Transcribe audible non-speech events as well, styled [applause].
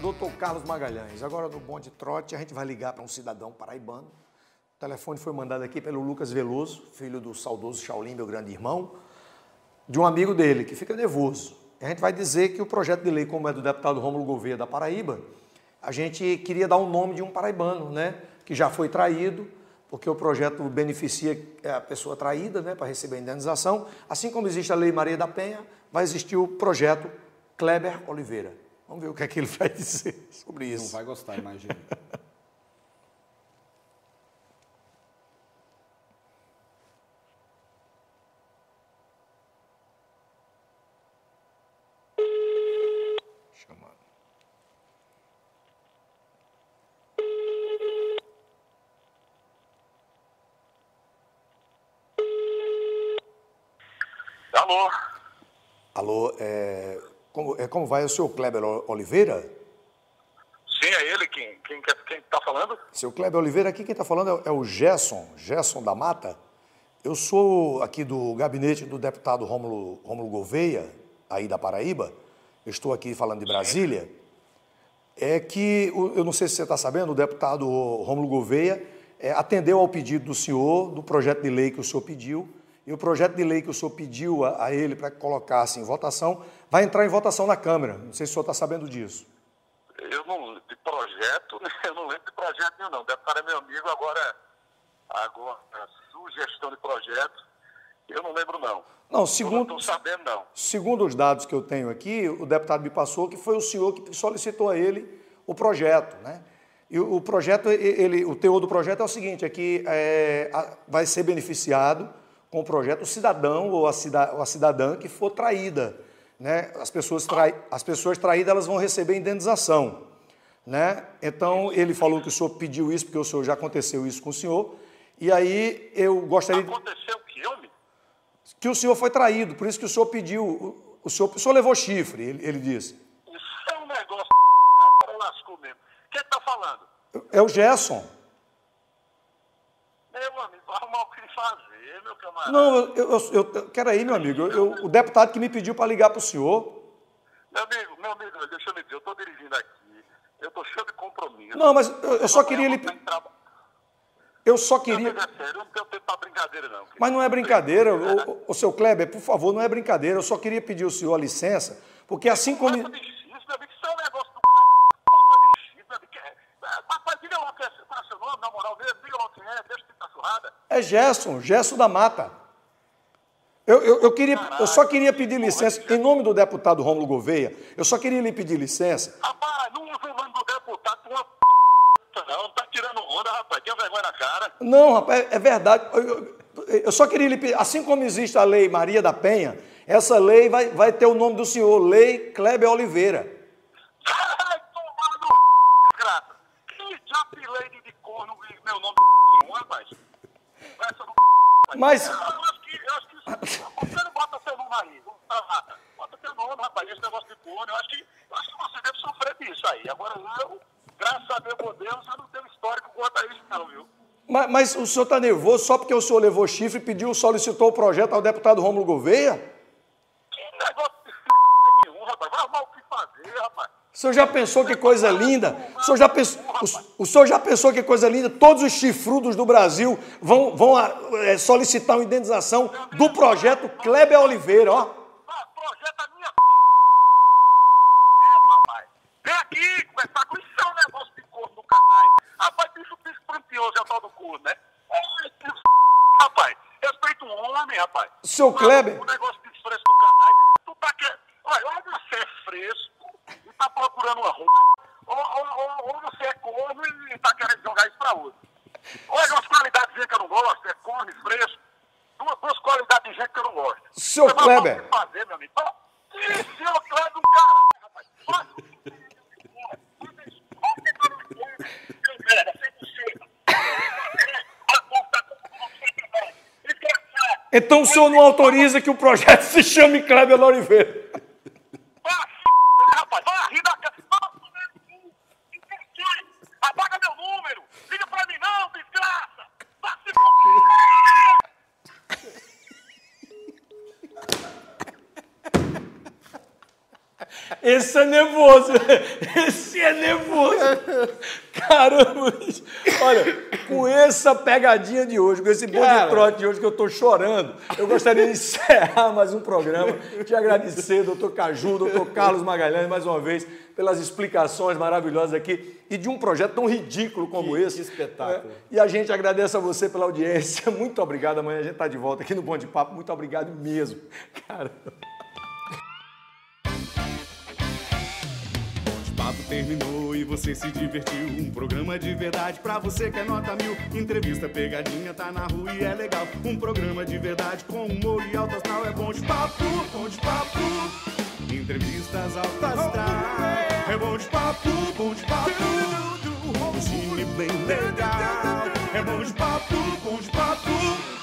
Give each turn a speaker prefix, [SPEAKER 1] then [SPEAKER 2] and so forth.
[SPEAKER 1] Doutor Carlos Magalhães, agora no Bonde Trote a gente vai ligar para um cidadão paraibano. O telefone foi mandado aqui pelo Lucas Veloso, filho do saudoso Shaolin, meu grande irmão, de um amigo dele que fica nervoso. A gente vai dizer que o projeto de lei, como é do deputado Rômulo Gouveia da Paraíba, a gente queria dar o nome de um paraibano, né, que já foi traído, porque o projeto beneficia a pessoa traída, né, para receber a indenização. Assim como existe a Lei Maria da Penha, vai existir o projeto Kleber Oliveira. Vamos ver o que é que ele vai [laughs] dizer sobre isso.
[SPEAKER 2] Não vai gostar, imagina.
[SPEAKER 1] Chamando.
[SPEAKER 3] Alô?
[SPEAKER 1] Alô, é, como, é, como vai o senhor Kleber Oliveira?
[SPEAKER 3] Sim, é ele quem quem está falando?
[SPEAKER 1] Seu Kleber Oliveira, aqui quem está falando é, é o Gerson, Gerson da Mata. Eu sou aqui do gabinete do deputado Rômulo, Rômulo Gouveia, aí da Paraíba. Eu estou aqui falando de Brasília. É que, eu não sei se você está sabendo, o deputado Rômulo Gouveia é, atendeu ao pedido do senhor, do projeto de lei que o senhor pediu, e o projeto de lei que o senhor pediu a, a ele para que colocasse em votação, vai entrar em votação na Câmara. Não sei se o senhor está sabendo disso.
[SPEAKER 3] Eu não, de projeto, [laughs] eu não lembro de projeto nenhum, não. O deputado é meu amigo, agora, agora sugestão de projeto, eu não lembro, não.
[SPEAKER 1] Não, segundo,
[SPEAKER 3] não estou sabendo, não.
[SPEAKER 1] Segundo os dados que eu tenho aqui, o deputado me passou que foi o senhor que solicitou a ele o projeto, né? E o, projeto, ele, o teor do projeto é o seguinte, é que é, vai ser beneficiado com o projeto o cidadão ou a, cida, ou a cidadã que for traída, né? As pessoas, trai, as pessoas traídas elas vão receber indenização, né? Então ele falou que o senhor pediu isso porque o senhor já aconteceu isso com o senhor. E aí eu gostaria
[SPEAKER 3] Aconteceu o que, homem?
[SPEAKER 1] que o senhor foi traído, por isso que o senhor pediu, o, o senhor, o senhor levou chifre, ele, ele disse.
[SPEAKER 3] Isso é um negócio [laughs] agora lascou mesmo. Quem está falando?
[SPEAKER 1] É o Gerson.
[SPEAKER 3] Meu amigo, arrumar o que fazer, meu camarada.
[SPEAKER 1] Não, eu, eu, eu, quero aí, meu amigo, eu, o deputado que me pediu para ligar para o senhor.
[SPEAKER 3] Meu amigo, meu amigo, deixa eu lhe dizer, eu estou dirigindo aqui, eu estou cheio de compromisso.
[SPEAKER 1] Não, mas eu, eu só queria lhe... Eu só queria.
[SPEAKER 3] Não, é sério, eu não tenho tempo para brincadeira, não.
[SPEAKER 1] Mas não é brincadeira, o, o, seu Kleber, por favor, não é brincadeira. Eu só queria pedir ao senhor a licença, porque assim como.
[SPEAKER 3] Isso, meu amigo, isso é um negócio do c. Porra de chifre, meu amigo. Rapaz, diga logo qual é seu nome, na moral mesmo, diga logo quem é, deixa de estar surrada.
[SPEAKER 1] É Gerson, Gerson da Mata. Eu, eu, eu, queria, eu só queria pedir licença, em nome do deputado Rômulo Gouveia, eu só queria lhe pedir licença.
[SPEAKER 3] Rapaz, não usa o nome do deputado com uma p. Não, tá tirando onda, rapaz, tinha vergonha na cara.
[SPEAKER 1] Não, rapaz, é verdade. Eu, eu, só queria lhe pedir, assim como existe a lei Maria da Penha, essa lei vai, vai ter o nome do senhor, Lei Kleber Oliveira.
[SPEAKER 3] Ai, tomar no desgraça. Que japilei de corno meu nome de nenhum, rapaz.
[SPEAKER 1] Mas.
[SPEAKER 3] Eu acho que, eu acho que [laughs] você não bota seu nome aí. Bota seu nome, rapaz, esse negócio de corno. Eu acho que, eu acho que você deve sofrer disso aí. Agora eu, graças a meu Deus, eu não tenho histórico quanto a isso, não, viu?
[SPEAKER 1] Mas, mas o senhor está nervoso só porque o senhor levou chifre e pediu, solicitou o projeto ao deputado Rômulo Gouveia?
[SPEAKER 3] Que negócio de nenhum, rapaz. Vai arrumar o que fazer, rapaz.
[SPEAKER 1] O senhor já pensou que coisa linda? O senhor já pensou, o, o senhor já pensou que coisa linda? Todos os chifrudos do Brasil vão, vão é, solicitar uma indenização do projeto Kleber Oliveira, ó.
[SPEAKER 3] Projeto a minha é, rapaz. Vem aqui conversar com isso, é um negócio de corpo do caralho. Rapaz, bicho, bicho pranteoso é o tal do corpo, né? Rapaz, respeita homem, rapaz.
[SPEAKER 1] Seu Kleber.
[SPEAKER 3] O negócio de fresco do caralho. Tu tá querendo. Olha, ou você é fresco e tá procurando uma roupa. Ou, ou, ou, você é corno e tá querendo jogar isso pra outro. Olha, umas qualidades que eu não gosto, é corno e fresco. Duas, duas qualidades de gente que eu não gosto.
[SPEAKER 1] Seu Kleber.
[SPEAKER 3] Fazer, meu amigo. Ih, seu Kleber do caralho, rapaz.
[SPEAKER 1] Então o senhor não autoriza que o projeto se chame Kleber Oliveira.
[SPEAKER 3] rapaz, vai rir da cara. Apaga meu número. Liga pra mim não, desgraça. Vai se
[SPEAKER 1] Esse é nervoso. [laughs] Esse é nervoso. Caramba. Olha, com essa pegadinha de hoje, com esse bom de trote de hoje que eu tô chorando, eu gostaria de encerrar mais um programa. Te agradecer, doutor Caju, doutor Carlos Magalhães, mais uma vez, pelas explicações maravilhosas aqui e de um projeto tão ridículo como
[SPEAKER 2] que,
[SPEAKER 1] esse.
[SPEAKER 2] Que espetáculo.
[SPEAKER 1] É, e a gente agradece a você pela audiência. [laughs] Muito obrigado. Amanhã a gente está de volta aqui no Bom de Papo. Muito obrigado mesmo. Caramba.
[SPEAKER 4] Terminou e você se divertiu. Um programa de verdade pra você que é nota mil. Entrevista pegadinha, tá na rua e é legal. Um programa de verdade com humor e alto astral. É bom de papo, bom de papo. Entrevistas alto astral. É bom de papo, bom de papo. Um time bem legal. É bom de papo, bom de papo.